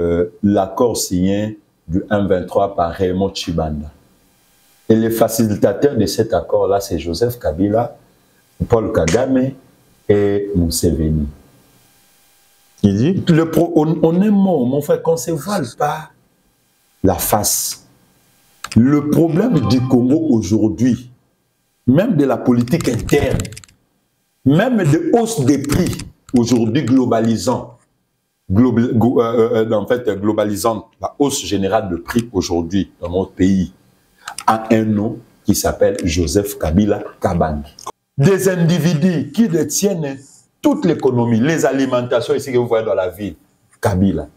euh, l'accord signé du 1-23 par Raymond Chibanda. Et les facilitateurs de cet accord-là, c'est Joseph Kabila, Paul Kagame et Museveni. Il dit on, est mort, mon frère, qu'on ne se voile pas la face. Le problème du Congo aujourd'hui, même de la politique interne, même de hausse des prix aujourd'hui globalisant, global, euh, euh, en fait globalisant la hausse générale de prix aujourd'hui dans notre pays, a un nom qui s'appelle Joseph Kabila Kabangi. Des individus qui détiennent toute l'économie, les alimentations ici que vous voyez dans la ville, Kabila.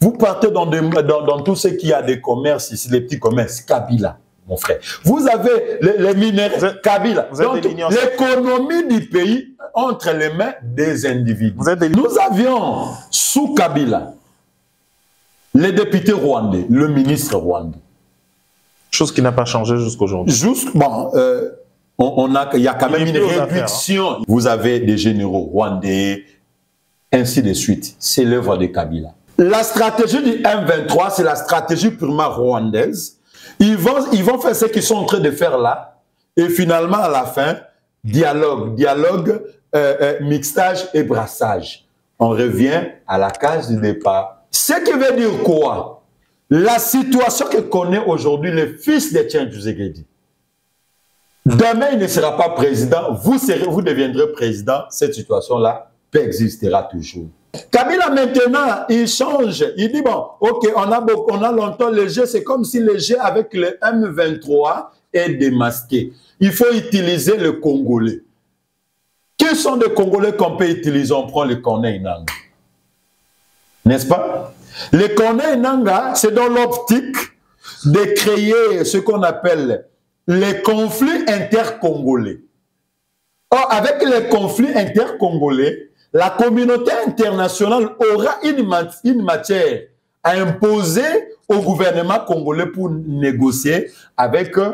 Vous partez dans, dans, dans, tout ce qui a des commerces ici, les petits commerces, Kabila, mon frère. Vous avez les, les minéraux, Kabila. L'économie du pays entre les mains des individus. Nous avions, sous Kabila, les députés rwandais, le ministre rwandais. Chose qui n'a pas changé jusqu'aujourd'hui. Juste, bon, euh, on, on, a, il y a quand même une réduction. Hein. Vous avez des généraux rwandais, ainsi de suite. C'est l'œuvre de Kabila. La stratégie du M23, c'est la stratégie purement rwandaise. Ils vont, ils vont faire ce qu'ils sont en train de faire là. Et finalement, à la fin, dialogue, dialogue, euh, euh, mixtage et brassage. On revient à la case du départ. Ce qui veut dire quoi? La situation que connaît aujourd'hui le fils de Tshisekedi. Demain, il ne sera pas président. Vous, serez, vous deviendrez président. Cette situation-là existera toujours. Kabila maintenant, il change. Il dit, bon, ok, on a, on a longtemps le jeu. C'est comme si le jeu avec le M23 est démasqué. Il faut utiliser le Congolais. Quels sont les Congolais qu'on peut utiliser? On prend le Corneille Nanga. N'est-ce pas? Le Corneille Nanga, c'est dans l'optique de créer ce qu'on appelle les conflits intercongolais. Or, avec les conflits intercongolais, la communauté internationale aura une, mat une matière à imposer au gouvernement congolais pour négocier avec euh,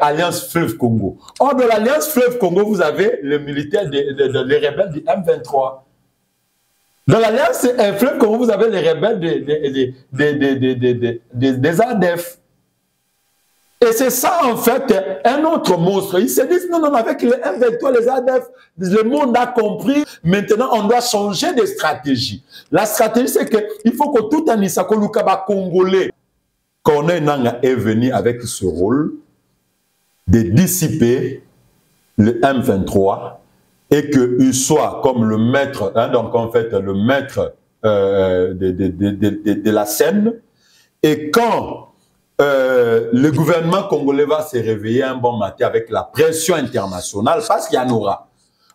Alliance Fleuve Congo. Or, de l'Alliance Fleuve Congo, vous avez les militaires, de, de, de, les rebelles du M23. Dans l'Alliance Fleuve Congo, vous avez les rebelles des ADF. Et c'est ça, en fait, un autre monstre. Ils se disent, non, non, avec les M23, les ADF, le monde a compris. Maintenant, on doit changer de stratégie. La stratégie, c'est qu'il faut que tout un Isako Lukaba congolais, Corneille Nanga est venu avec ce rôle de dissiper le M23 et qu'il soit comme le maître, hein, donc en fait, le maître euh, de, de, de, de, la scène. Et quand euh, le gouvernement congolais va se réveiller un bon matin avec la pression internationale, parce qu'il y en aura.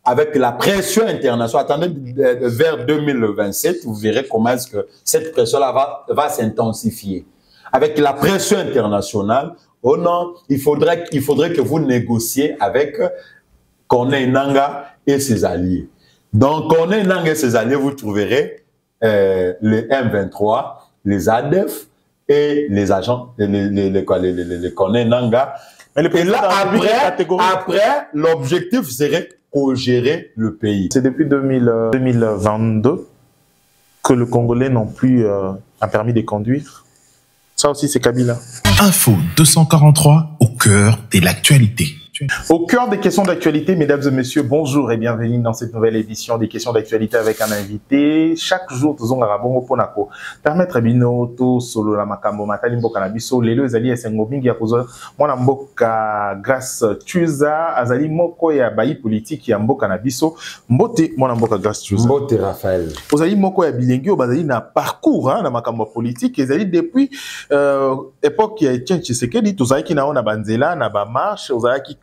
Avec la pression internationale, attendez vers 2027, vous verrez comment est-ce que cette pression-là va, s'intensifier. Avec la pression internationale, oh non, il faudrait, il faudrait que vous négociez avec Corneille Nanga et ses alliés. Donc, Corneille Nanga et ses alliés, vous trouverez euh, le M23, les ADEF, et les agents, les, les, les, Nanga. Mais le et là, après, après l'objectif serait co-gérer le pays. C'est depuis 2000, euh, 2022 que le Congolais n'ont plus euh, un permis de conduire. Ça aussi, c'est Kabila. Info 243 au cœur de l'actualité. Au cœur des questions d'actualité, mesdames et messieurs, bonjour et bienvenue dans cette nouvelle édition des questions d'actualité avec un invité. Chaque jour, nous avons bongo ponako. Permettre bino to solo la makambo matali mboka na biso lelo ezali esengo mingi ya kozwa mwana mboka grâce tuza azali moko ya bayi politique ya mboka na biso mbote mwana mboka grâce tuza mbote Raphaël ozali moko ya bilengi oyo bazali na parcours hein, na makambo politique ezali depuis euh, époque ya Etienne Tshisekedi tozalaki na na banzela na ba marche ozalaki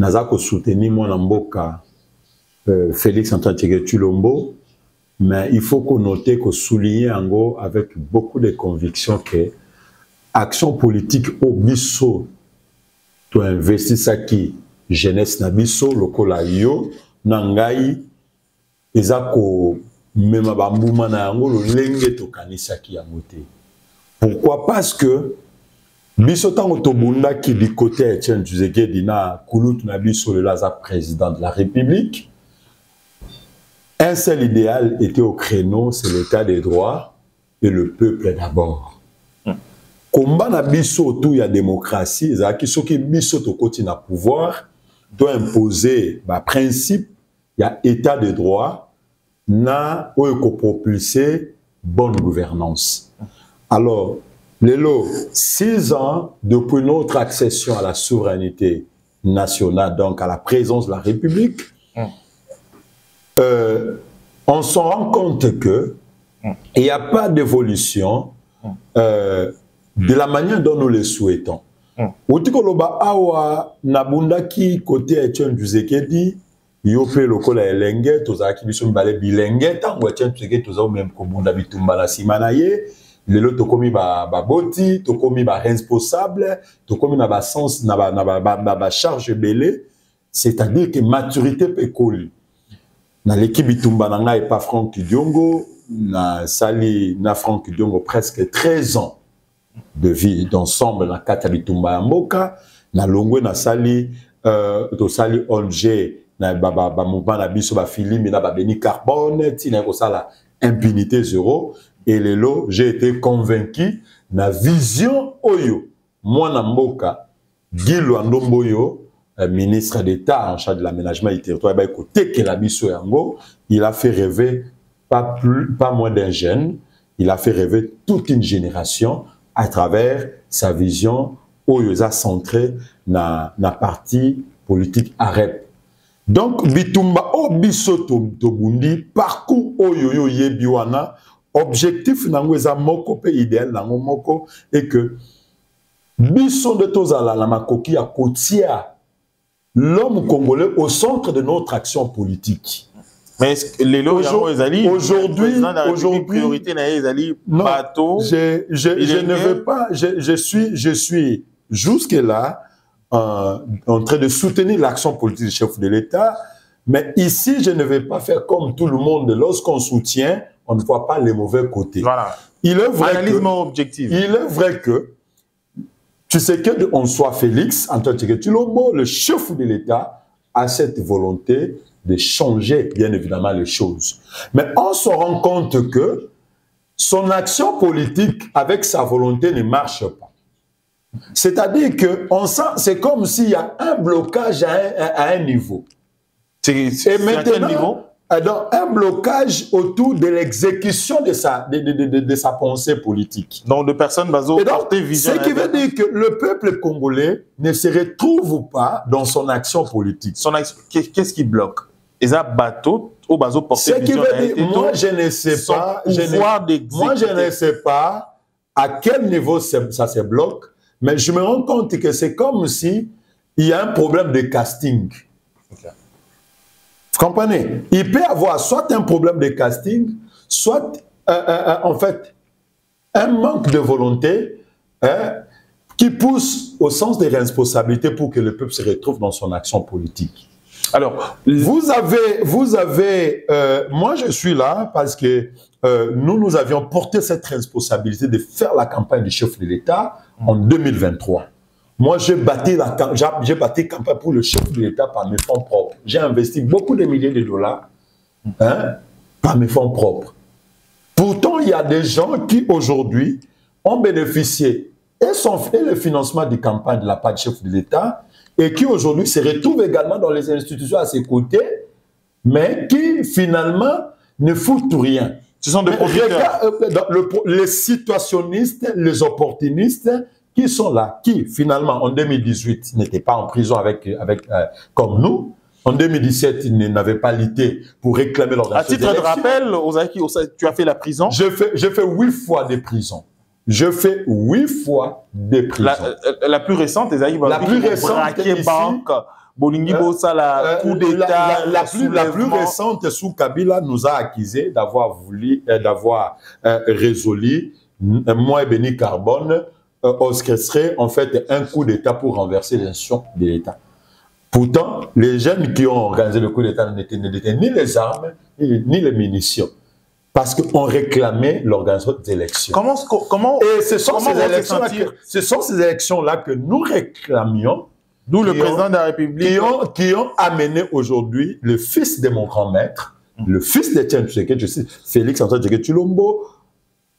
naza kosoutenir mwana mboka euh, félix antoine tshisekedi tshilombo Mais il faut qu'on note, qu'on souligne en gros avec beaucoup de conviction que action politique au biso to investissa qui jeunesse na biso lokola yo na ngai eza komema bambuma na yango lolenge tokanisaki yango te. Pourquoi? Parce que biso ntango tobundaki bikote ya etienne tshisekedi na kulutu na biso lelo aza président de la république un seul idéal était au créneau c'est l'état des droits et le peuple d'abord. Komba na biso autour ya démocratie ezalaki soki biso tokoti na pouvoir toimpose baprincipe ya état de droit na oyo ekopropulse bonne gouvernance. Alors lelo six ans depuis notre accession à la souveraineté nationale donc à la présence de la république mm. euh, on se rend compte que il n'y a pas d'évolution euh, de la manière dont nous le souhaitons. outi koloba awa nabundaki kote etienne tshisekedi yo mpe lokola elenge tozalaki biso mibale bilenge ntango etienne tshisekedi toza meme kobunda bitumba na nsima na ye lelo tokomi baboti ba tokomi baresponsable tokomi na basens na bacharge ebele c'est-à-dire que maturité mpe ekoli naleki bitumba na ngai epa frank diongo nasali na frank diongo presque 13 ans de vie d'ensemble na kati ya bitumba ya mboka. Nalongwe nasali euh, tosali olg na bamouvement na biso bafilimi na babeni carbone ntina kosala impunité zéro et lelo j'ai été convaincu na vision oyo. Mwana mboka gilwa ndombo oyo euh, ministre d'état en charge de l'aménagement du territoire ebai kotekela biso yango. Il a fait rêver pas, plus, pas moins d'un jeune. Il a fait rêver toute une génération à travers sa vision oyo. Eza centré na, na parti politique arep donc bitumba oyo biso tobundi to parcours oyo yo oyebi wana objectif nango eza moko mpe idéal nango moko e que biso nde tozala na makoki ya kotia l'homme congolais au centre de notre action politique Mais lelo aujourd'hui, aujourd'hui, aujourd'hui, priorité na ezali. Je, je, je ne veux pas, je, je suis, je suis jusque là euh, en train de soutenir l'action politique du chef de l'État, mais ici je ne vais pas faire comme tout le monde. Lorsqu'on soutient, on ne voit pas les mauvais côtés. Voilà. Il est vrai Analyse que, objective. il est vrai que tu sais que on soit Félix Antoine Tshilombo, le chef de l'État, a cette volonté de changer, bien évidemment, les choses. Mais on se rend compte que son action politique, avec sa volonté, ne marche pas. C'est-à-dire que on sent, c'est comme s'il y a un blocage à un, à un niveau. C'est Et c'est à quel maintenant, niveau? Euh, donc, un blocage autour de l'exécution de sa, de, de- de- de sa pensée politique. Donc, de personnes porter vision. ce qui veut dire que le peuple congolais ne se retrouve pas dans son action politique. Son Qu'est-ce qui bloque? Et ça, bateau, au baso Ce porter qui veut dire, moi je ne sais pas, je ne- moi je ne sais pas à quel niveau ça ça se bloque, mais je me rends compte que c'est comme si il y a un problème de casting. Ok. Comprenez? Il peut avoir soit un problème de casting, soit euh, euh, euh, en fait un manque de volonté hein, qui pousse au sens des responsabilités pour que le peuple se retrouve dans son action politique. Alors, Vous avez, vous avez, moi je suis là parce que nous, nous avions porté cette responsabilité de faire la campagne du chef de l'État en 2023. Moi, j'ai bâti la, j'ai- campagne pour le chef de l'État par mes fonds propres. J'ai investi beaucoup de milliers de dollars hein, par mes fonds propres. Pourtant, il y a des gens qui aujourd'hui ont bénéficié et sont fait le financement des campagnes de la part du chef de l'État et qui aujourd'hui se retrouvent également dans les institutions à ses côtés, mais qui finalement ne foutent rien. ce sont des regarde, euh, les situationnistes, les opportunistes qui sont là, qui finalement en 2018 n'étaient pas en prison avec, avec, euh, comme nous. En 2017, ils n'avaient pas lutté pour réclamer À l'organisation. titre de rappel, Ozaki, tu as fait la prison? J'ai fait, j'ai fait huit fois des prisons. Je fais huit fois des prisons. La, euh, la plus récente, Ezaï La plus récente, braqué banque bolingi Euh, coup la, d'état la, la plus, la récente sous Kabila nous a accusé d'avoir voulu, euh, d'avoir euh, résolu, euh, moi et Béni Carbone, euh, orchestré en fait un coup d'État pour renverser l'institution de l'État. Pourtant, les jeunes qui ont organisé le coup d'État n'étaient ni les armes, ni, les munitions. Parce qu'on réclamait l'organisation des élections. Comment, comment, Et ce sont, Comment ces élections-là sentir que, ce sont ces élections-là que nous réclamions d'où le président ont- de la République qui ont, qui ont amené aujourd'hui le fils de mon grand-maître, le fils d'Étienne Tshisekedi, je sais, Félix Antoine Tshisekedi Chilombo,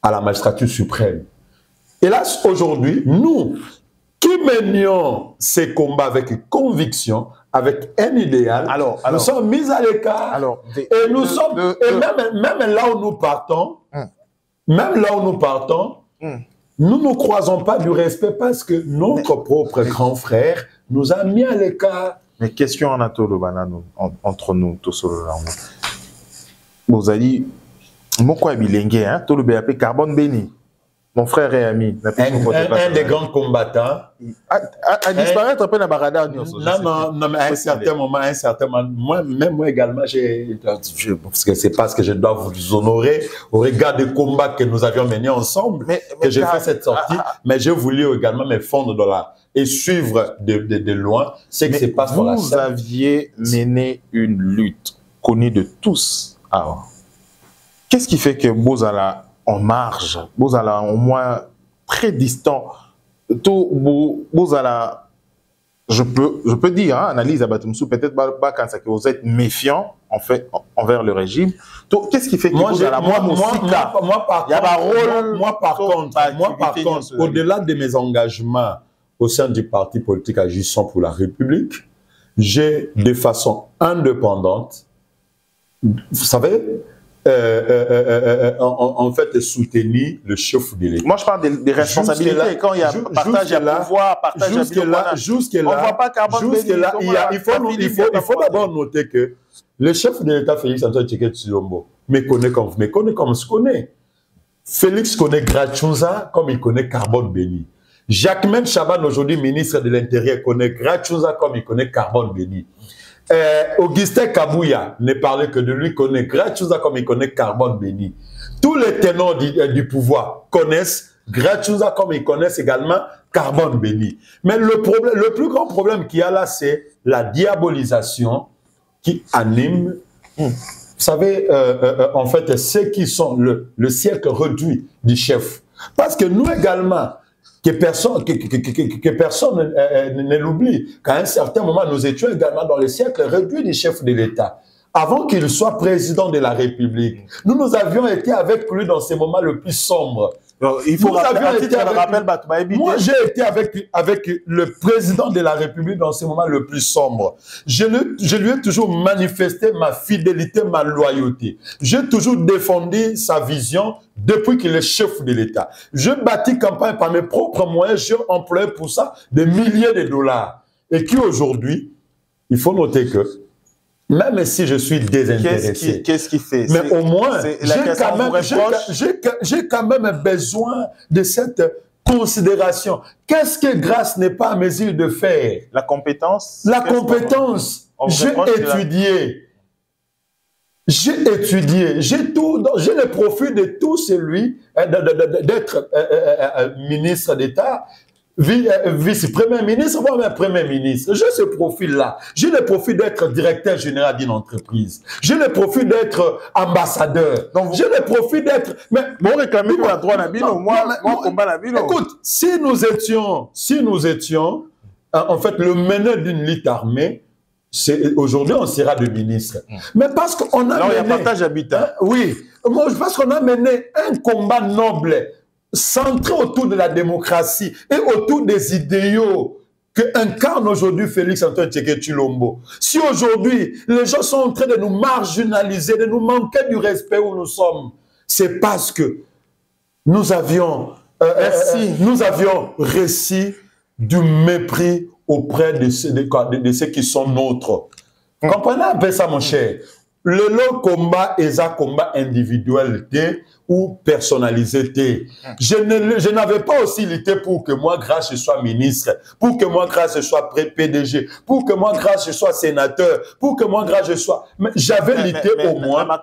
à la magistrature suprême. Hélas, aujourd'hui, nous, qui menions ces combats avec conviction, avec un idéal, Alors, nous sommes mis à l'écart. Et nous de- sommes, de- et même, même là où nous partons, Hum. même là où nous partons, Hum. nous ne croisons pas du respect parce que notre propre grand frère nous a mis à l'écart. Mais question en atolo entre nous tous moko ya bilenge hein to le BAP carbone béni. Mon frère et ami. Un, un- un des grands combattants. A disparaître peu na baradar nyonso. je Non, non, non, mais à un certain moment, à un certain moment, moi, même moi également, parce que c'est parce que je dois vous honorer au regard des combats que nous avions menés ensemble que j'ai fait cette sortie, ah, mais j'ai voulu également me fondre dans la, et suivre de, loin ce qui se passe dans la vous aviez mené une lutte connue de tous. Alors, qu'est-ce qui fait que Bozala en marge, Bozala au moins très distant, tout Bo- Bozala, je peux, je peux dire, hein, analyse à Batumsou, peut-être pas quand vous êtes méfiant en fait en- envers le régime. Qu'est-ce qui fait que Moi, j'ai- Bozala, moi, moi, moi, moi, par contre, rôle moi, par contre, moi, par au-delà de mes engagements au sein du parti politique agissant pour la République, j'ai de façon indépendante, vous savez, euh, euh, euh, en, fait, soutenu le chef de l'État. moi je parle des, des responsabilités quand il y a partage de jusque-là- pouvoir, partage de Jusque-là, jusque-là, On voit pas Carbone Béni, il, y a- comment il faut, la- nous- la il faut, Philippe il faut Yababa- d'abord noter que le chef de l'État, Félix Antoine Tshisekedi Tshilombo, me connaît comme, me connaît comme on se connaît. Félix connaît Grachunza comme il connaît Carbone Béni. Jacquemaine Chaban, aujourd'hui ministre de l'Intérieur, connaît Grachunza comme il connaît Carbone Béni. Euh, Augustin Kabouya ne parlait que de lui, connaît Grachunza comme il connaît Carbone Béni. Tous les tenants du, euh, du pouvoir connaissent Grachunza comme ils connaissent également Carbone Béni. Mais le, problème, le plus grand problème qu'il y a là, c'est la diabolisation qui anime, vous savez, euh, euh, en fait, ceux qui sont le, le siècle réduit du chef. Parce que nous également, que personne, que, que- que- que- personne euh, euh, ne l'oublie, qu'à un certain moment, nous étions également dans le siècle réduit du chef de l'État. Avant qu'il soit président de la République, nous, nous avions été avec lui dans ces moments le plus sombres. Alors, il faut rappeler, à titre avec- Moi, j'ai été avec, avec le président de la République dans ces moments le plus sombres. Je, le- je lui ai toujours manifesté ma fidélité, ma loyauté. J'ai toujours défendu sa vision depuis qu'il est chef de l'État. Je bâtis campagne par mes propres moyens. J'ai employé pour ça des milliers de dollars. Et qui aujourd'hui, il faut noter que même si je suis Qu'est-ce désintéressé, qui, qu'est-ce qui fait? Mais au moins, j'ai quand, même- quand besoin de cette considération. Qu'est-ce que grâce n'est pas à mesure de faire? La compétence La qu'est-ce compétence, j'ai étudié. J'ai étudié, j'ai tout, j'ai le profil de tout celui de- d'être euh, euh, euh, ministre d'État, vice-premier ministre, voire même premier ministre. J'ai ce profil-là. J'ai le profil d'être directeur général d'une entreprise. J'ai le profil d'être ambassadeur. Donc J'ai le profil d'être. Mais Bon, réclamer pour la droit na bino, Non, moi, non, moi, combat na bino. Écoute, si nous étions, si nous étions, euh, en fait, le meneur d'une lutte armée, aujourd'hui on sera de ministre. Mais parce qu'on a Alors, il y a partage. Hein, oui, moi je pense qu'on a mené un combat noble, centré autour de la démocratie et autour des idéaux que incarne aujourd'hui Félix Antoine Tshisekedi Chilombo. Si aujourd'hui les gens sont en train de nous marginaliser, de nous manquer du respect où nous sommes, c'est parce que nous avions, euh, Merci. euh, nous avions récit du mépris auprès de ceux, de, quoi, de- de ceux qui sont nôtres. Comprenez un peu ça, mon cher. Le combat est un combat individuel ou personnalisé je n'avais pas aussi lutté pour que moi grâce je sois ministre pour que moi grâce je sois PDG pour que moi grâce je sois sénateur pour que moi grâce je sois mais j'avais lutté au moins la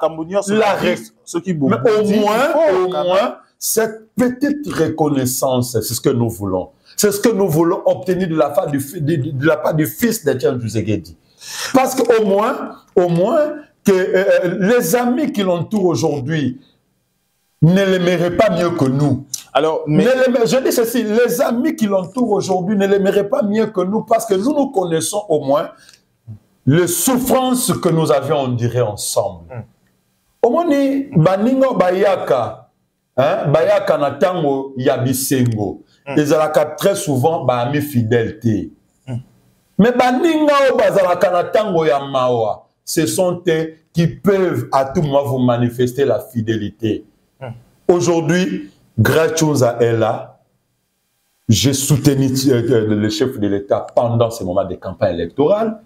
ce qui mais au moins au moins cette petite reconnaissance c'est ce que nous voulons. C'est ce que nous voulons obtenir de la part du, de, de la part du fils d'Etienne Tshisekedi. Parce qu'au moins, au moins, que euh, euh, les amis qui l'entourent aujourd'hui ne l'aimeraient pas mieux que nous. Alors, mais... je dis ceci, les amis qui l'entourent aujourd'hui ne l'aimeraient pas mieux que nous parce que nous nous connaissons au moins les souffrances que nous avions, on dirait, ensemble. Mm. Au moins, baningo bayaka, hein, bayaka na tango yabisengo, mm. ezalaka très souvent baami fidèle te. Mm. Mais baninga o bazalaka na tango ya mawa, ce sont eux qui peuvent à tout moment vous manifester la fidélité. Hum. Aujourd'hui, à elle là, j'ai soutenu euh, le chef de l'État pendant ces moments de campagne électorale.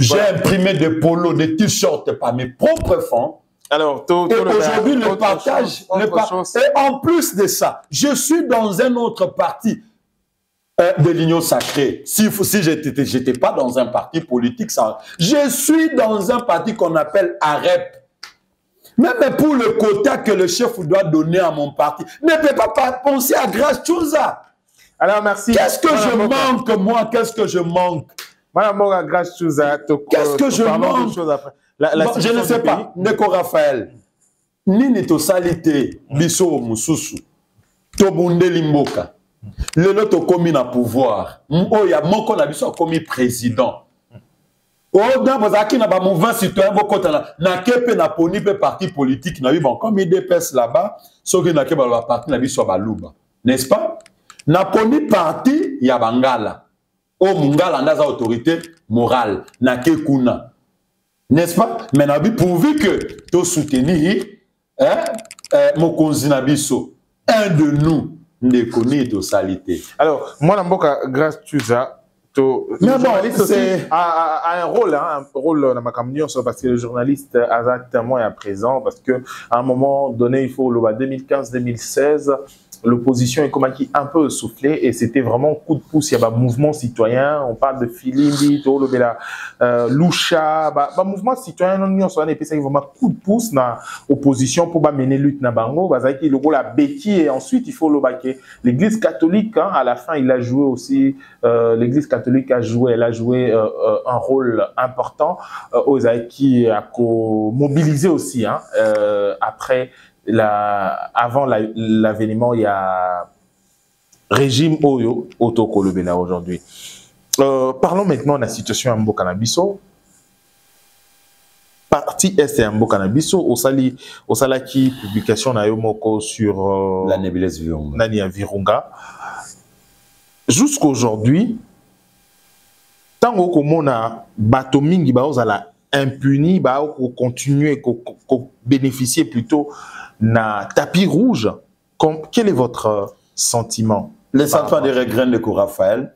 J'ai imprimé des polos, des t-shirts par mes propres fonds. Alors, et aujourd'hui, le partage, le et en plus de ça, je suis dans un autre parti euh, de l'union sacrée. Si, si je n'étais pas dans un parti politique, ça, je suis dans un parti qu'on appelle AREP. Même pour le quota que le chef doit donner à mon parti, ne peut pas penser à Grâce Chouza. Alors, merci. Qu'est-ce que je manque, moi? Qu'est-ce que je manque? Madame Grâce Chouza, Qu'est-ce que je manque? la, la bon, Je ne sais pas. Neko Raphaël, nini to salité, biso mususu, to bundeli mboka lelo tokomi na pouvoir. Oyo ya moko na biso akomi président. Oyo dan bozalaki na bamouvement citoyen bokɔtana nake mpe naponi mpe parti politique na biso comme idps là-bas soki nake baloba parti na biso ya baluba n'est-ce pas? Naponi parti ya bangala. Oyo mongala nde aza autorité morale nake kuna. N'est-ce pas? Mais na bi pourvu que tosoutenir eh, eh, mokonzi na biso un de nous ndekoni tosali te alors mwana mboka grâce tuza to mais bon a, a, a un rôle hein, un rôle na makambo nyonso parce que le journaliste aza tellement ya présent parce que à un moment donné il faut loba 2015 2016 l'opposition est comme qui un peu essoufflée et c'était vraiment coup de pouce. Il y a un mouvement citoyen, on parle de Filimbi, Tolobela, euh, Loucha, bah, bah, mouvement citoyen, non, non, soit c'est vraiment coup de pouce dans l'opposition pour bah, mener lutte na bango, bah, qui le la béquille et ensuite il faut le baquer. L'église catholique, hein, à la fin, il a joué aussi, euh, l'église catholique a joué, elle a joué euh, euh un rôle important, euh, aux a mobilisé aussi, hein, euh, après la, avant l'avènement, il y a régime Oyo, Oto Kolobela aujourd'hui. Euh, parlons maintenant de la situation à Mbokanabiso. Parti Est et Mbokanabiso, au sali, au salaki publication na Yomoko sur euh, la nébuleuse Virunga. Nania Virunga. Jusqu'aujourd'hui, tant qu'on a bato mingi baozala impuni, ba continuer, bénéficier plutôt na tapis rouge. quel est votre sentiment Les sentiments de regret de Raphaël,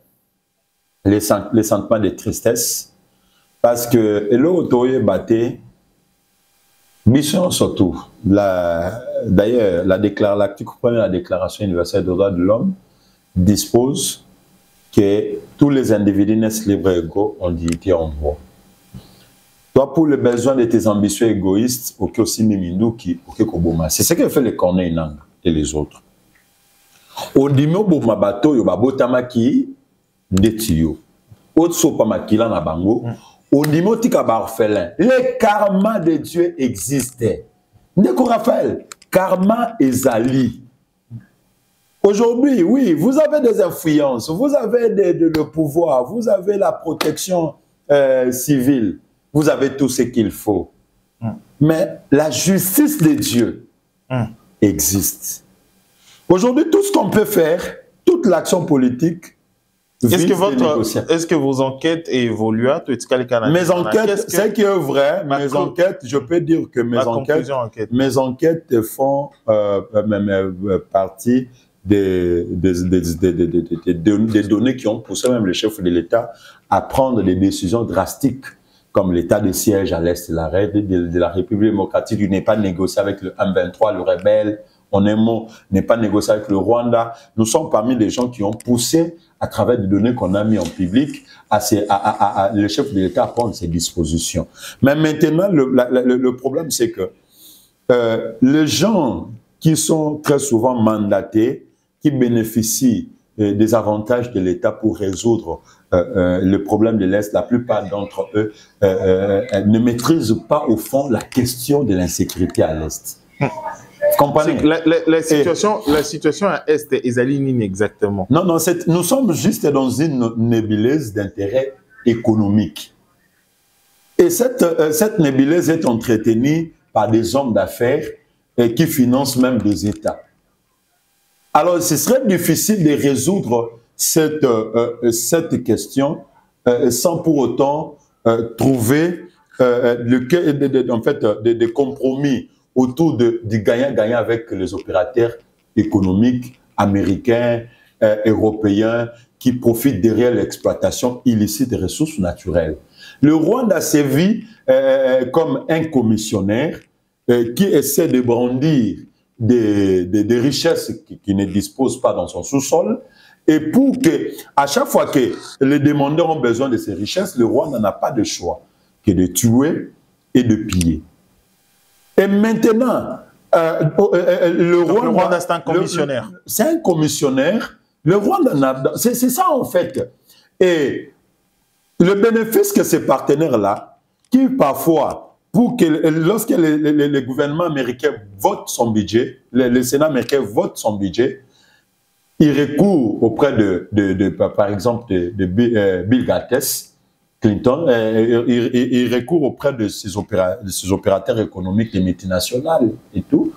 les, les sentiments de tristesse, parce que l'autre batté, mission surtout, d'ailleurs, la, l'article 1 de la Déclaration universelle des droits de l'homme dispose que tous les individus naissent libres et égaux en dignité en droit. Toi, pour le besoin de tes ambitions égoïstes, ok aussi Miminduki, ok Koboma. C'est ce que fait les Corneille Nang et les autres. ondimi oboma bato oyo babotamaki ndeti yo otsopa makila na bango. Ondimi otika baorphelin le karma de dieu existe. Ndeko raphaël karma ezali. Aujourd'hui oui vous avez des influences vous avez de, de, le pouvoir vous avez la protection euh, civile vous avez tout ce qu'il faut. Mm. Mais la justice de Dieu mm. existe. Aujourd'hui, tout ce qu'on peut faire, toute l'action politique, est-ce que, votre, est-ce que vos enquêtes évoluent Mes enquêtes, ce qui est vrai, mes enquêtes, je peux dire que mes enquêtes, enquête. mes enquêtes font euh, euh, partie des, des, des, des, données qui ont poussé même le chef de l'État à prendre des décisions drastiques comme l'état de siège à l'est de la, de, la République démocratique, n'est pas négocié avec le M23, le rebelle, en un mot, n'est pas négocié avec le Rwanda. Nous sommes parmi les gens qui ont poussé, à travers des données qu'on a mis en public, à, à, à, le chef de l'État à prendre ses dispositions. Mais maintenant, le, le, problème, c'est que euh, les gens qui sont très souvent mandatés, qui bénéficient euh, des avantages de l'État pour résoudre euh, euh, le problème de l'Est, la plupart d'entre eux ne maîtrisent pas au fond la question de l'insécurité à l'Est. Comprenez? La, la, situation, la situation à Est est exactement. Non, non, nous sommes juste dans une nébuleuse d'intérêt économique. Et cette, cette nébuleuse est entretenue par des hommes d'affaires qui financent même des États. Alors, ce serait difficile de résoudre cette, euh, euh, cette question euh, sans pour autant trouver le, en fait, des, compromis autour de, du gagnant-gagnant avec les opérateurs économiques américains, européens, qui profitent derrière l'exploitation illicite des ressources naturelles. Le Rwanda sévit comme un commissionnaire qui essaie de brandir des, des, richesses qui, ne disposent pas dans son sous-sol. Et pour que, à chaque fois que les demandeurs ont besoin de ces richesses, le roi n'en a pas de choix que de tuer et de piller. Et maintenant, euh, euh, euh, le roi... Le Rwanda, c'est un commissionnaire. C'est un commissionnaire. Le roi. C'est ça, en fait. Et le bénéfice que ces partenaires-là, qui parfois pour que lorsque le, gouvernement américain vote son budget, le, Sénat américain vote son budget, il recourt auprès de, de, par exemple, de, euh, Bill Gates, Clinton, euh, il, recourt auprès de de ces opérateurs économiques, des multinationales et tout.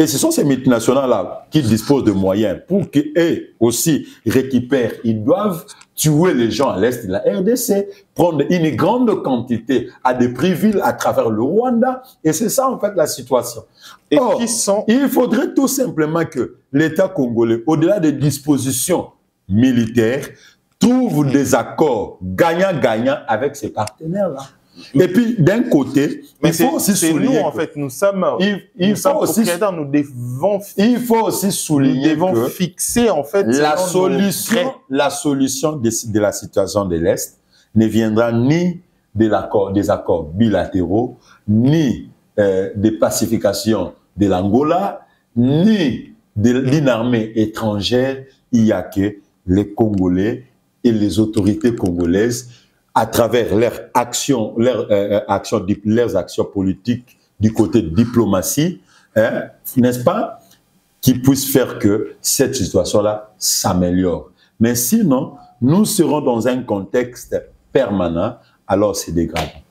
Et ce sont ces multinationales-là qui disposent de moyens pour qu'eux aussi récupèrent. Ils doivent tuer les gens à l'est de la RDC, prendre une grande quantité à des prix villes à travers le Rwanda. Et c'est ça, en fait, la situation. Et qui sont... il faudrait tout simplement que l'État congolais, au-delà des dispositions militaires, trouve des accords gagnant-gagnant avec ses partenaires-là. Et puis, d'un côté, Mais il faut aussi souligner. Nous, en fait, nous sommes, il, faut aussi, nous devons, il faut aussi souligner nous devons fixer, en fait, la solution, la solution de, de, la situation de l'Est ne viendra ni de l'accord, des accords bilatéraux, ni euh, des pacifications de l'Angola, ni d'une armée étrangère. Il n'y a que les Congolais et les autorités congolaises à travers leurs actions, leurs, euh, euh, actions, leurs actions politiques du côté de diplomatie, hein, n'est-ce pas, qui puissent faire que cette situation-là s'améliore. Mais sinon, nous serons dans un contexte permanent, alors c'est dégradant.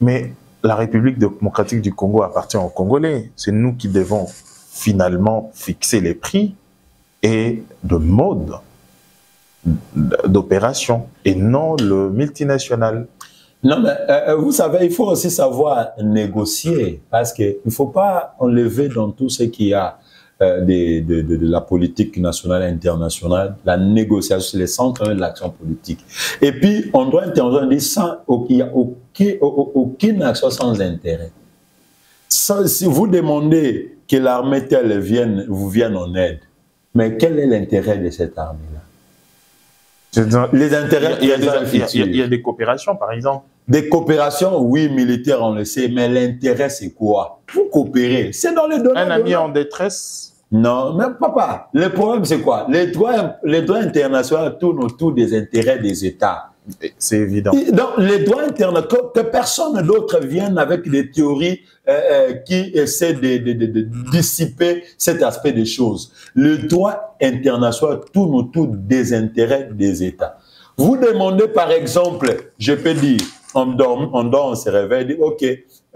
Mais la République démocratique du Congo appartient aux Congolais. C'est nous qui devons finalement fixer les prix et de mode d'opération et non le multinational. Non, mais euh, euh, vous savez, il faut aussi savoir négocier parce qu'il ne faut pas enlever dans tout ce qu'il y a euh, de, de, la politique nationale et internationale, la négociation, c'est le centre de l'action politique. Et puis, on doit interroger, on dit, sans, il n'y a aucune, action sans intérêt. si vous demandez que l'armée telle vienne, vous vienne en aide, mais quel est l'intérêt de cette les intérêts. Il y, a, il, y a, des coopérations, par exemple. Des coopérations, oui, militaires, on le sait, mais l'intérêt, c'est quoi? Pour coopérer, c'est dans les données. Un ami en détresse? Non, mais papa, le problème, c'est quoi? Les droits, les droits internationaux tournent autour des intérêts des États. C'est évident. Donc, les droits internes, que, personne d'autre vienne avec des théories euh, euh, qui essaient de, de, de, de, dissiper cet aspect des choses. Le droit international tourne autour des intérêts des États. Vous demandez, par exemple, je peux dire, on dort, on, dort, on se réveille, dit, OK,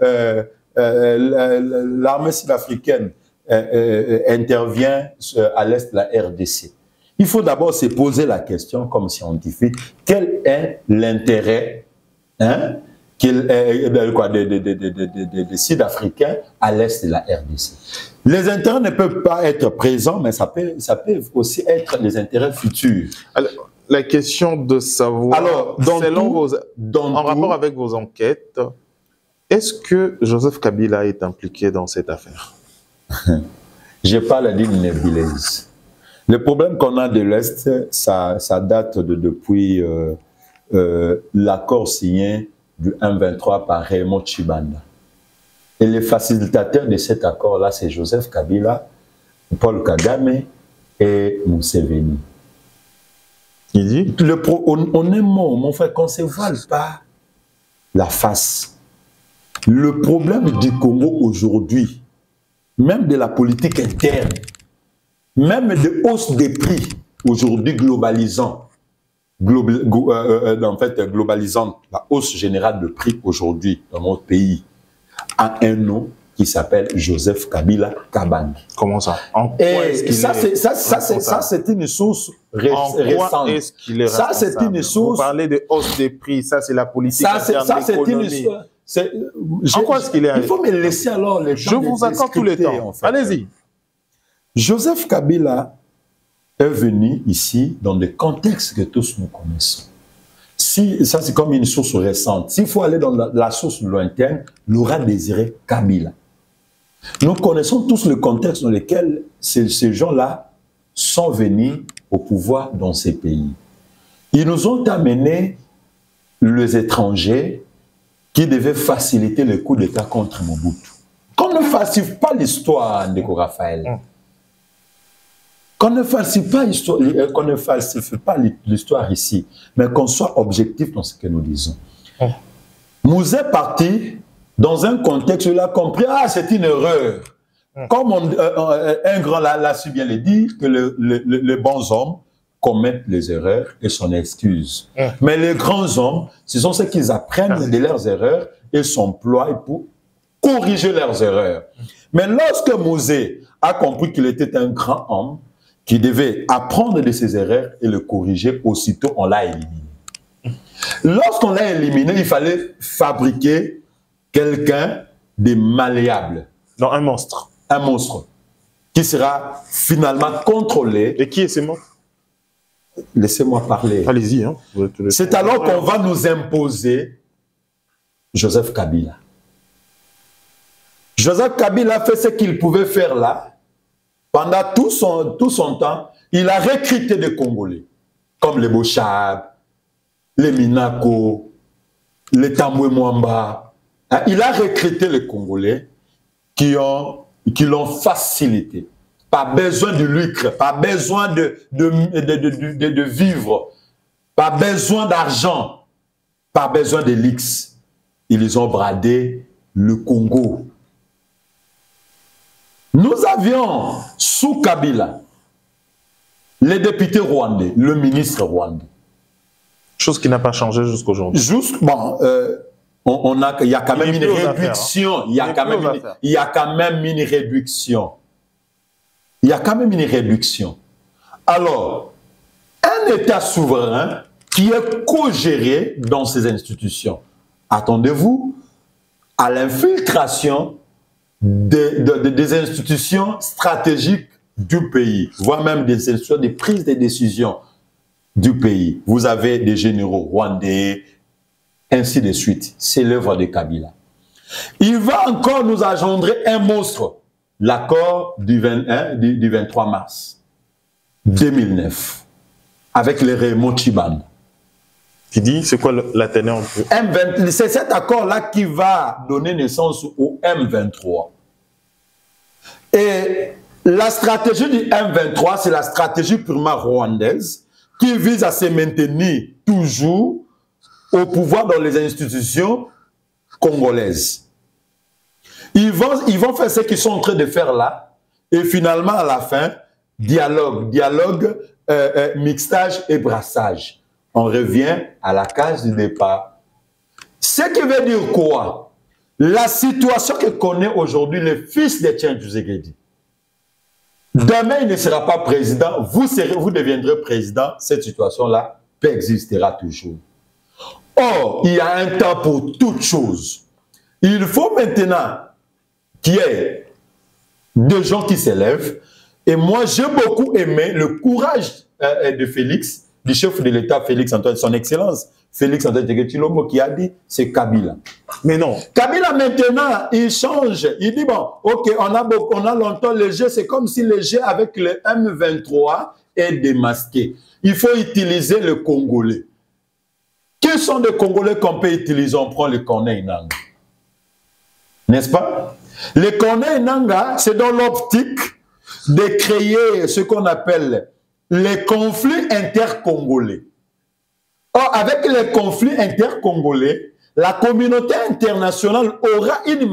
euh, euh, l'armée sud-africaine euh, intervient à l'est de la RDC. Il faut d'abord se poser la question comme scientifique, quel est l'intérêt hein, des Sud-Africains à l'est de la RDC Les intérêts ne peuvent pas être présents, mais ça peut, ça peut aussi être les intérêts futurs. Alors, la question de savoir, Alors, dans selon tout- vos, dans en tout- rapport avec vos enquêtes, est-ce que Joseph Kabila est impliqué dans cette affaire? Je parle d'une nébuleuse. Le problème qu'on a de l'Est, ça, date de depuis euh, euh, l'accord signé du 1-23 par Raymond Chibanda. Et les facilitateurs de cet accord-là, c'est Joseph Kabila, Paul Kagame et Museveni. Il dit Le on, est mort, mon frère, qu'on se voile pas la face. Le problème du Congo aujourd'hui, même de la politique interne, même de hausse des prix aujourd'hui globalisant, global- go- euh, euh, en fait globalisant la hausse générale de prix aujourd'hui dans notre pays, a un nom qui s'appelle Joseph Kabila Kabangi. comment ça? En quoi est-ce qu'il ça, est c'est ça, ça, ça, c'est une source ré- En récente. est-ce qu'il est Ça, c'est une source- Vous parlez de hausse des prix, ça c'est la politique Ça, c'est interne ça, c'est une histoire. c'est- j'ai- quoi est-ce qu'il est- Il faut me laisser alors le Je temps de vous accorde tout le temps. en fait. Allez-y. Joseph Kabila est venu ici dans des contextes que tous nous connaissons. Si, ça, c'est comme une source récente. S'il faut aller dans la, source lointaine, Laura désiré Kabila. Nous connaissons tous le contexte dans lequel ces, gens-là sont venus au pouvoir dans ces pays. Ils nous ont amené les étrangers qui devaient faciliter le coup d'État contre Mobutu. Qu'on ne falsifie pas l'histoire, Ndeko Raphaël. Qu'on ne falsifie pas l'histoire- euh, qu'on ne falsifie pas l'histoire ici, mais qu'on soit objectif dans ce que nous disons. Nous est parti dans un contexte où il a compris, ah, c'est une erreur. Comme on- euh, euh, un grand l'a su bien le dire, que le- le- le- les bons hommes commettent les erreurs et s'en excusent. Mais les grands hommes, ce sont ceux qui apprennent de leurs erreurs et s'emploient pour corriger leurs erreurs. Mais lorsque Mosée a compris qu'il était un grand homme, qui devait apprendre de ses erreurs et le corriger, aussitôt on l'a éliminé. Lorsqu'on l'a éliminé, il fallait fabriquer quelqu'un de malléable, Non, un monstre. un monstre, qui sera finalement contrôlé. Et qui est ce monstre Laissez-moi parler. Allez-y. Hein. C'est alors qu'on va nous imposer Joseph Kabila. Joseph Kabila fait ce qu'il pouvait faire là. Pendant tout son, temps, il a recruté des Congolais, comme les Bochab, les Minako, les Tambwe Mwamba. Hein, Il a recruté les Congolais qui ont qui l'ont facilité. Pas besoin de lucre, pas besoin de, vivre, pas besoin d'argent, pas besoin de. Ils ont bradé le Congo. Nous avions sous Kabila les députés rwandais, le ministre rwandais. Chose qui n'a pas changé jusqu'aujourd'hui. Bon, euh, on, on a, il y a quand même une affaires, réduction. Il y a quand même une, il y a quand même une réduction. Il y a quand même une réduction. Alors, un État souverain qui est co-géré dans ses institutions, attendez-vous à l'infiltration des, de- de- des institutions stratégiques du pays, voire même des institutions de prise de décision du pays. Vous avez des généraux rwandais, ainsi de suite. C'est l'œuvre de Kabila. Il va encore nous engendrer un monstre, l'accord du, 21 du- du 23 mars 2009, avec les Raymond Chibanda. Qui dit, c'est quoi le- la teneur un peu? M20 C'est cet accord-là qui va donner naissance au M23. Et la stratégie du M23, c'est la stratégie purement rwandaise qui vise à se maintenir toujours au pouvoir dans les institutions congolaises. Ils vont, ils vont faire ce qu'ils sont en train de faire là, et finalement, à la fin, dialogue, dialogue, euh, euh, mixtage et brassage. On revient à la case du départ. Ce qui veut dire quoi? La situation que connaît aujourd'hui le fils de Tien Tshisekedi. Demain, il ne sera pas président, vous, serez, vous deviendrez président, cette situation-là existera toujours. Or, il y a un temps pour toute chose. Il faut maintenant qu'il y ait des gens qui s'élèvent. Et moi, j'ai beaucoup aimé le courage euh, de Félix du chef de l'État, Félix Antoine, son excellence, Félix Antoine Tshisekedi qui a dit, c'est Kabila. Mais non. Kabila maintenant, il change. Il dit, bon, ok, on a, on a longtemps le jeu, c'est comme si le jeu avec le M23 est démasqué. Il faut utiliser le Congolais. Quels sont les Congolais qu'on peut utiliser? On prend le Corneille Nanga. N'est-ce pas? Le Corneille Nanga, c'est dans l'optique de créer ce qu'on appelle les conflits intercongolais. Or, avec les conflits intercongolais, la communauté internationale aura une,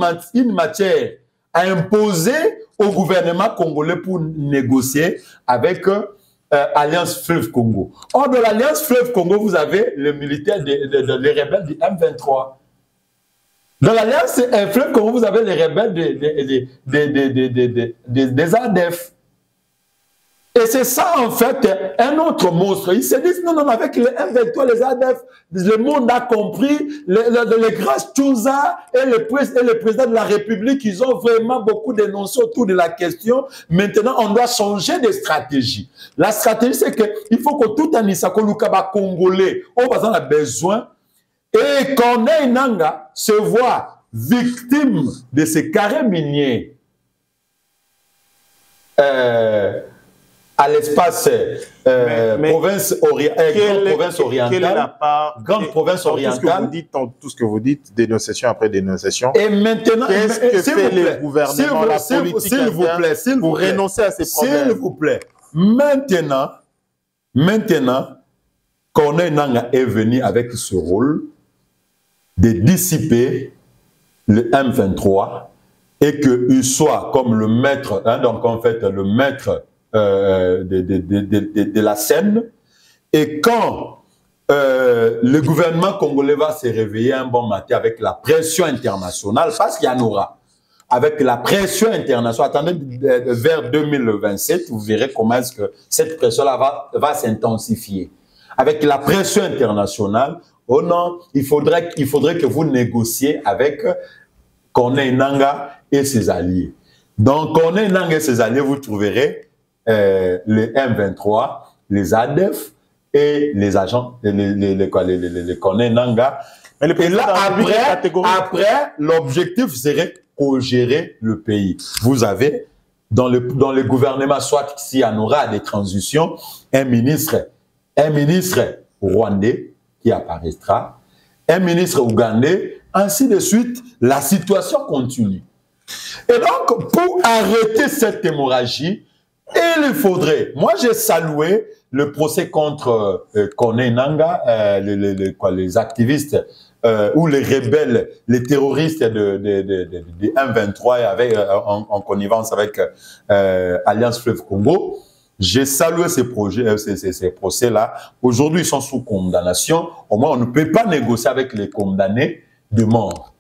matière à imposer au gouvernement congolais pour négocier avec euh, Alliance Fleuve Congo. Or, de l'Alliance Fleuve Congo, vous avez les militaires, de, de, de, les rebelles du M23. Dans l'Alliance Fleuve Congo, vous avez les rebelles des ADF. Et c'est ça, en fait, un autre monstre. Ils se disent, non, non, avec les M23, les ADF, le monde a compris, les, les, grands Chouza et le, et le président de la République, ils ont vraiment beaucoup dénoncé autour de la question. Maintenant, on doit changer de stratégie. La stratégie, c'est qu'il faut que tout un Isako Lukaba congolais, on a besoin, et qu'on ait Nanga se voit victime de ces carrés miniers. Euh, à l'espace euh, province, ori euh, grande province orientale. Quelle est la part grande province orientale. Tout ce que vous dites, tout ce que vous dites, dénonciation après dénonciation. Et maintenant, qu'est-ce que fait le gouvernement, la politique S'il vous plaît, s'il vous plaît, renoncer à ces problèmes? S'il vous plaît, maintenant, maintenant, Nanga est venu avec ce rôle de dissiper le M23 et qu'il soit comme le maître, hein, donc en fait le maître euh, de, de, de, de, la scène. Et quand euh, le gouvernement congolais va se réveiller un bon matin avec la pression internationale, parce qu'il y en aura, avec la pression internationale, attendez vers 2027, vous verrez comment est-ce que cette pression-là va, va s'intensifier. Avec la pression internationale, oh non, il faudrait, il faudrait que vous négociez avec Corneille Nanga et ses alliés. Donc, Corneille Nanga et ses alliés, vous trouverez euh, les M23, les ADF et les agents, les, les, les, les, les, les, Nanga. Mais et là, après, après l'objectif serait co-gérer le pays. Vous avez, dans le, dans le gouvernement, soit s'il y en aura des transitions, un ministre, un ministre rwandais qui apparaîtra, un ministre ougandais, ainsi de suite, la situation continue. Et donc, pour arrêter cette hémorragie, il faudrait. Moi, j'ai salué le procès contre euh, Kone Nanga, euh, les, les, quoi, les, activistes euh, ou les rebelles, les terroristes de, de, de, de, de 1-23 avec, en, en, connivence avec Alliance Fleuve Congo. J'ai salué ces projets, ces, ces, ces procès-là. Aujourd'hui, ils sont sous condamnation. Au moins, on ne peut pas négocier avec les condamnés de mort.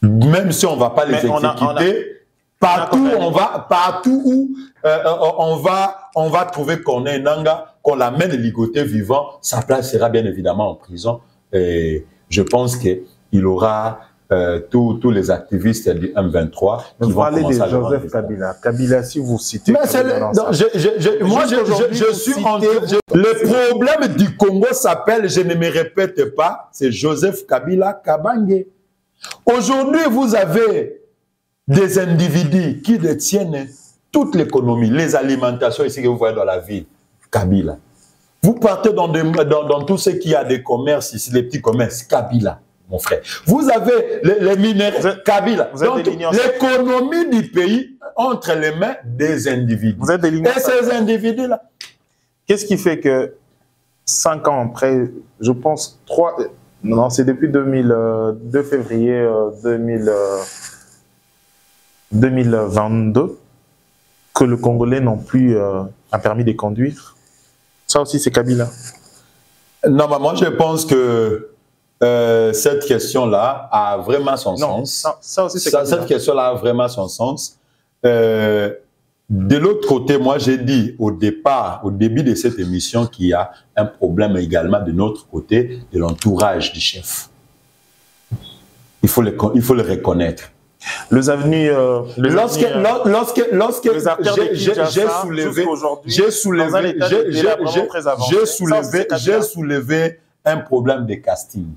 Même si on ne va pas les Mais exécuter. Partout on va, partout où euh, on va, on va trouver qu'on est Nanga, qu'on l'amène ligoté vivant, sa place sera bien évidemment en prison. Et je pense qu'il aura euh, tous, les activistes du M23 qui vous parlez de Joseph Kabila. Kabila, si vous citez... Mais le, non, je, je, je, moi, je, suis en... Le problème du Congo s'appelle, je ne me répète pas, c'est Joseph Kabila Kabange. Aujourd'hui, vous avez des individus qui détiennent toute l'économie, les alimentations ici que vous voyez dans la ville, Kabila. Vous partez dans, des, dans, dans, tout ce qui a des commerces ici, les petits commerces, Kabila, mon frère. Vous avez les, les minéraux, Kabila. L'économie du pays entre les mains des individus. Vous êtes des Et ces individus-là. Qu'est-ce qui fait que cinq ans après, je pense trois, non, c'est depuis 2000, 2 février 2000. 2022 que le Congolais n'ont plus euh, un permis de conduire. Ça aussi, c'est Kabila. Non, mais moi, je pense que euh, cette question-là a vraiment son non, sens. Ça, ça aussi, Ça, cette question-là a vraiment son sens. Euh, de l'autre côté, moi, j'ai dit au départ, au début de cette émission, qu'il y a un problème également de notre côté, de l'entourage du chef. Il faut le, il faut le reconnaître. Les avenues. Euh, les lorsque, avenues, euh, lorsque, lorsque, j'ai soulevé, j'ai soulevé, j'ai soulevé, j'ai soulevé un problème de casting.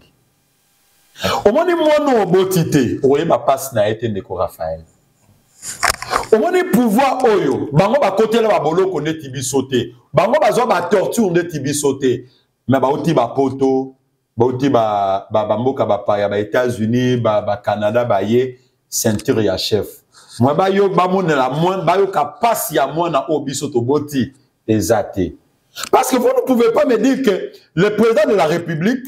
Oui, ma passe n'a été Ndeko Raphaël. Au moment où pouvoir, oyo, bango ba côté là, ba bolo qu'on est tibi sauté. Bango ba ba États-Unis, ba, ba ye, ceinture ya chef. Moi bayo bamonela moi bayo ka pasi ya mwana oyo parce que vous ne pouvez pas me dire que le président de la république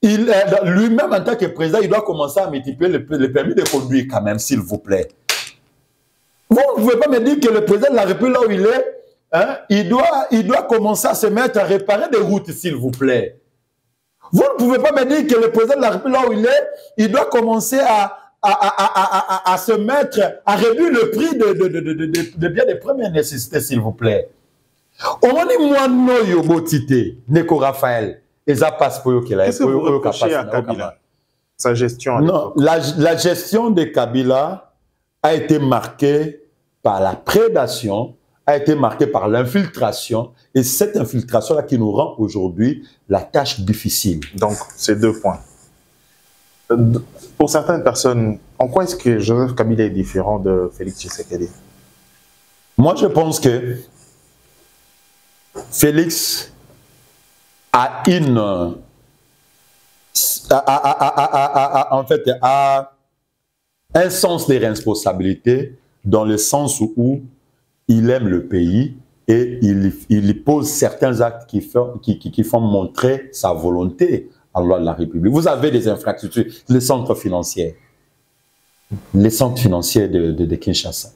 il lui-même en tant que président il doit commencer à multiplier le, le permis de conduire quand même s'il vous plaît. Vous ne pouvez pas me dire que le président de la république là où il est hein, il doit il doit commencer à se mettre à réparer des routes s'il vous plaît. Vous ne pouvez pas me dire que le président de la république là où il est il doit commencer à à, à, à, à, se mettre, à réduire le prix de, de, de, de, de biens de première nécessité, s'il vous plaît. Au moins, moi, no yobotité, Neko Raphaël, et ça passe à Kabila Sa gestion Non, la, la gestion de Kabila a été marquée par la prédation, a été marquée par l'infiltration, et cette infiltration-là qui nous rend aujourd'hui la tâche difficile. Donc, ces deux points pour certaines personnes, en quoi est-ce que Joseph Kabila est différent de Félix Tshisekedi? Moi, je pense que Félix a une... en fait, a un sens des responsabilités dans le sens où il aime le pays et il, il pose certains actes qui font, qui, qui, qui font montrer sa volonté loi de la République. Vous avez des infrastructures, les centres financiers, les centres financiers de, de, de Kinshasa.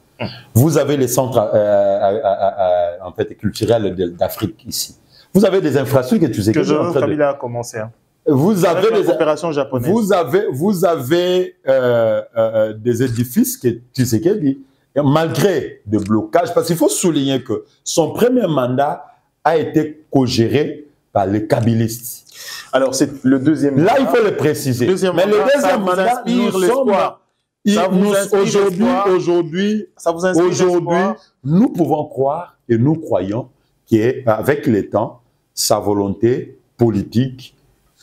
Vous avez les centres euh, en fait, culturels d'Afrique ici. Vous avez des infrastructures que tu sais que Kabila a commencé. Hein. Vous avez des opérations japonaises. Vous avez, vous avez euh, euh, des édifices que tu sais qu'elle dit, malgré des blocages, parce qu'il faut souligner que son premier mandat a été co-géré par les kabylistes. Alors, c'est le deuxième Là, il faut le préciser. Deuxième Mais le deuxième mandat, nous sommes... Aujourd'hui, aujourd'hui, aujourd'hui, nous pouvons croire et nous croyons qu'avec le temps, sa volonté politique,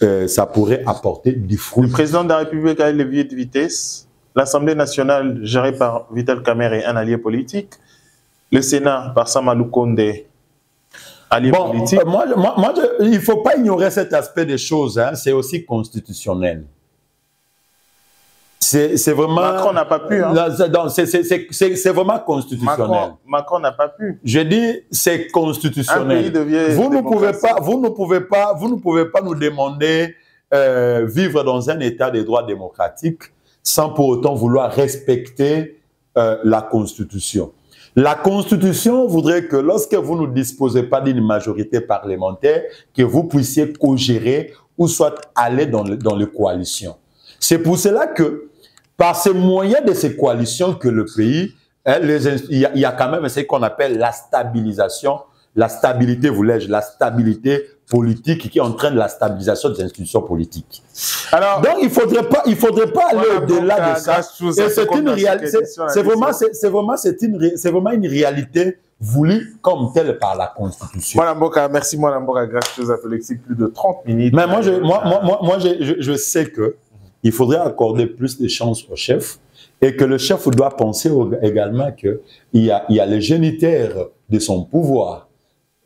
euh, ça pourrait apporter du fruit. Le président de la République a levier de vitesse. L'Assemblée nationale, gérée par Vital Kamer, est un allié politique. Le Sénat, par Samalou Kondé, bon, euh, moi, moi, moi il ne faut pas ignorer cet aspect des choses, hein, c'est aussi constitutionnel. C'est vraiment. Macron n'a pas pu. Hein. C'est vraiment constitutionnel. Macron n'a pas pu. Je dis, c'est constitutionnel. vous ne pouvez pas, vous ne pouvez pas, vous ne pouvez pas nous demander euh, vivre dans un état de droit démocratique sans pour autant vouloir respecter euh, la Constitution. La Constitution voudrait que lorsque vous ne disposez pas d'une majorité parlementaire, que vous puissiez co-gérer ou soit aller dans, dans les coalitions. C'est pour cela que, par ces moyens de ces coalitions que le pays, hein, il, y a, il y a quand même ce qu'on appelle la stabilisation, la stabilité, voulais-je, la stabilité politique qui entraîne la stabilisation des institutions politiques. Alors, donc il faudrait pas, il faudrait pas aller au-delà de ça. Et c'est une réalité, c'est vraiment, c'est vraiment, c'est une, c'est vraiment une réalité voulue comme telle par la Constitution. Mboka, merci Mboka, grâce à Félix, plus de 30 minutes. Mais moi, je, moi, moi, moi, moi je, je, sais que il faudrait accorder plus de chance au chef et que le chef doit penser également que il y a, il y a les géniteurs de son pouvoir,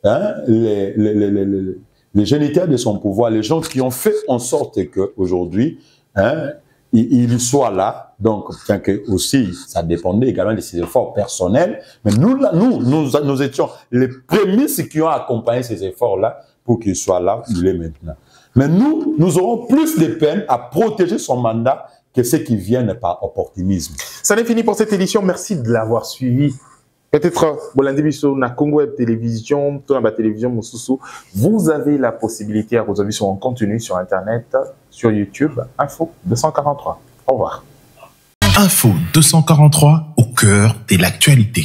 hein, les, les, les, les les géniteurs de son pouvoir, les gens qui ont fait en sorte qu'aujourd'hui, hein, il, soit là. Donc, bien que aussi, ça dépendait également de ses efforts personnels. Mais nous, nous, nous, étions les premiers qui ont accompagné ces efforts-là pour qu'il soit là il est maintenant. Mais nous, nous aurons plus de peine à protéger son mandat que ceux qui viennent par opportunisme. Ça n'est fini pour cette édition. Merci de l'avoir suivi. Peut-être, na Congo Web Télévision, télévision vous avez la possibilité à vous sur en contenu sur Internet, sur YouTube, Info 243. Au revoir. Info 243 au cœur de l'actualité.